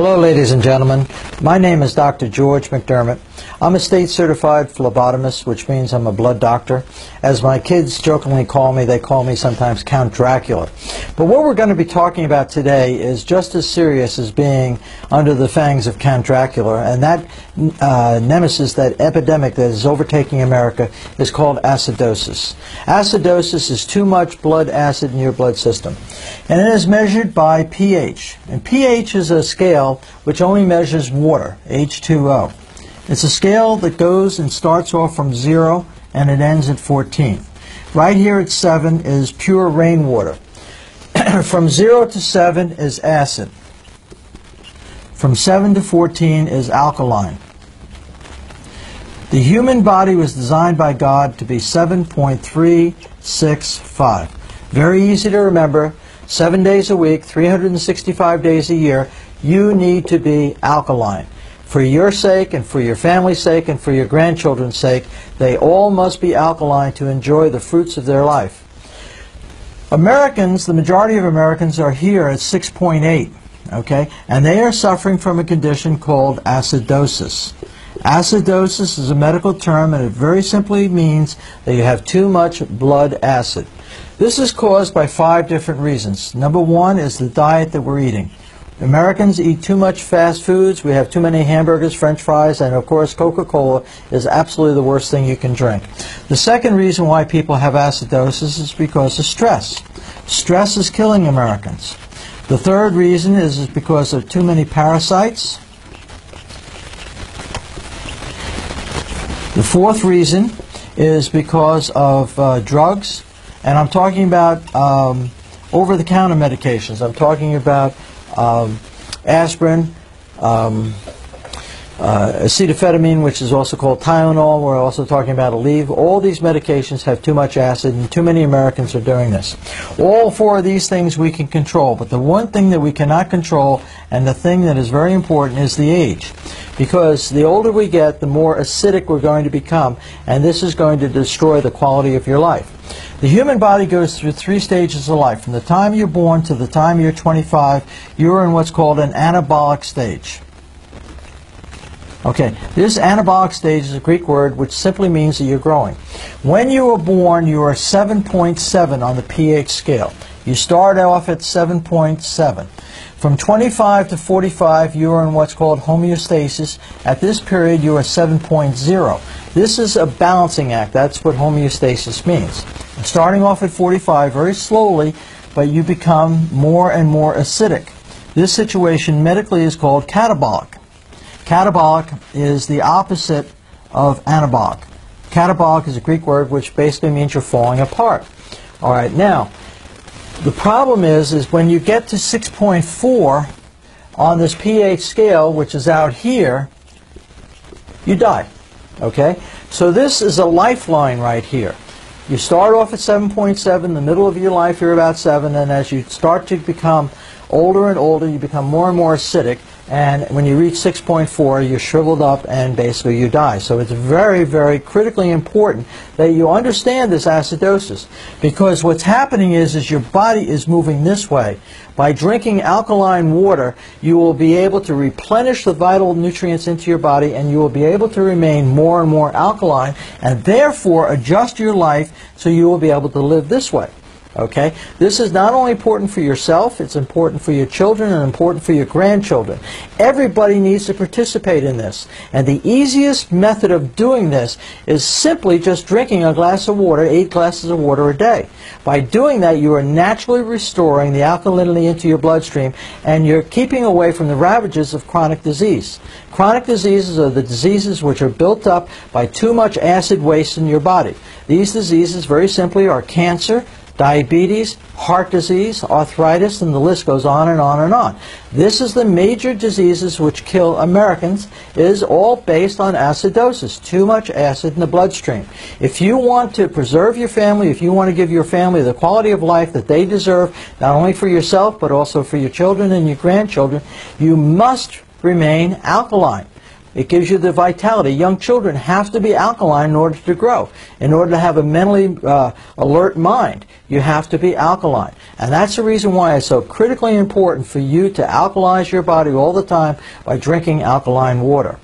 Hello, ladies and gentlemen. My name is Dr. George McDermott. I'm a state certified phlebotomist, which means I'm a blood doctor. As my kids jokingly call me, they call me sometimes Count Dracula. But what we're going to be talking about today is just as serious as being under the fangs of Count Dracula, and that uh, nemesis, that epidemic that is overtaking America, is called acidosis. Acidosis is too much blood acid in your blood system, and it is measured by pH. And pH is a scale which only measures water, H2O. It's a scale that goes and starts off from 0 and it ends at 14. Right here at 7 is pure rainwater. from 0 to 7 is acid. From 7 to 14 is alkaline. The human body was designed by God to be 7.365. Very easy to remember. Seven days a week, 365 days a year, you need to be alkaline for your sake and for your family's sake and for your grandchildren's sake, they all must be alkaline to enjoy the fruits of their life. Americans, the majority of Americans are here at 6.8, okay, and they are suffering from a condition called acidosis. Acidosis is a medical term and it very simply means that you have too much blood acid. This is caused by five different reasons. Number one is the diet that we're eating. Americans eat too much fast foods. We have too many hamburgers, french fries, and of course Coca-Cola is absolutely the worst thing you can drink. The second reason why people have acidosis is because of stress. Stress is killing Americans. The third reason is, is because of too many parasites. The fourth reason is because of uh, drugs, and I'm talking about um, over-the-counter medications. I'm talking about um, aspirin, um, uh, acetaminophen, which is also called Tylenol. We're also talking about Aleve. All these medications have too much acid, and too many Americans are doing this. All four of these things we can control, but the one thing that we cannot control, and the thing that is very important, is the age. Because the older we get, the more acidic we're going to become, and this is going to destroy the quality of your life. The human body goes through three stages of life. From the time you're born to the time you're 25, you're in what's called an anabolic stage. Okay, this anabolic stage is a Greek word which simply means that you're growing. When you were born, you were 7.7 on the pH scale. You start off at 7.7. From 25 to 45, you are in what's called homeostasis. At this period, you are 7.0. This is a balancing act. That's what homeostasis means. Starting off at 45 very slowly, but you become more and more acidic. This situation medically is called catabolic. Catabolic is the opposite of anabolic. Catabolic is a Greek word which basically means you're falling apart. All right, now, the problem is, is when you get to 6.4 on this pH scale, which is out here, you die. Okay? So this is a lifeline right here. You start off at 7.7, the middle of your life you're about 7, and as you start to become older and older, you become more and more acidic, and when you reach 6.4, you're shriveled up and basically you die. So it's very, very critically important that you understand this acidosis because what's happening is, is your body is moving this way. By drinking alkaline water, you will be able to replenish the vital nutrients into your body and you will be able to remain more and more alkaline and therefore adjust your life so you will be able to live this way. Okay? This is not only important for yourself, it's important for your children and important for your grandchildren. Everybody needs to participate in this. And the easiest method of doing this is simply just drinking a glass of water, eight glasses of water a day. By doing that, you are naturally restoring the alkalinity into your bloodstream and you're keeping away from the ravages of chronic disease. Chronic diseases are the diseases which are built up by too much acid waste in your body. These diseases, very simply, are cancer, diabetes, heart disease, arthritis, and the list goes on and on and on. This is the major diseases which kill Americans is all based on acidosis, too much acid in the bloodstream. If you want to preserve your family, if you want to give your family the quality of life that they deserve, not only for yourself but also for your children and your grandchildren, you must remain alkaline. It gives you the vitality. Young children have to be alkaline in order to grow. In order to have a mentally uh, alert mind, you have to be alkaline. And that's the reason why it's so critically important for you to alkalize your body all the time by drinking alkaline water.